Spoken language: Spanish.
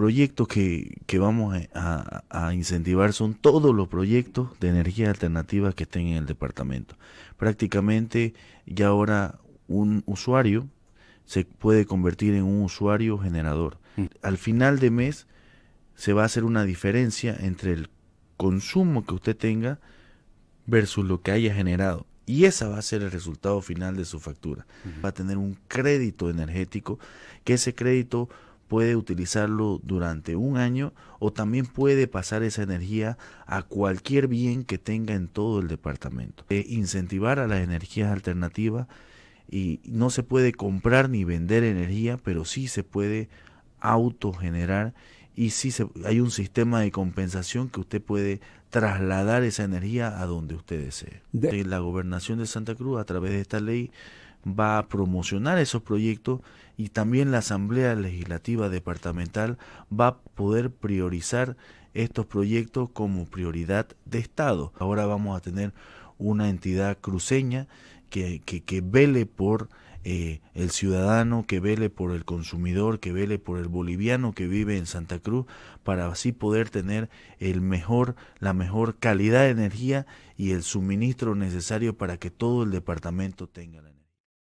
proyectos que, que vamos a, a, incentivar son todos los proyectos de energía alternativa que estén en el departamento. Prácticamente ya ahora un usuario se puede convertir en un usuario generador. Mm. Al final de mes se va a hacer una diferencia entre el consumo que usted tenga versus lo que haya generado. Y esa va a ser el resultado final de su factura. Va a tener un crédito energético, que ese crédito puede utilizarlo durante un año o también puede pasar esa energía a cualquier bien que tenga en todo el departamento. E incentivar a las energías alternativas y no se puede comprar ni vender energía, pero sí se puede autogenerar y sí se, hay un sistema de compensación que usted puede trasladar esa energía a donde usted desee. La gobernación de Santa Cruz a través de esta ley va a promocionar esos proyectos y también la Asamblea Legislativa Departamental va a poder priorizar estos proyectos como prioridad de Estado. Ahora vamos a tener una entidad cruceña que, que, que vele por eh, el ciudadano, que vele por el consumidor, que vele por el boliviano que vive en Santa Cruz, para así poder tener el mejor, la mejor calidad de energía y el suministro necesario para que todo el departamento tenga la energía.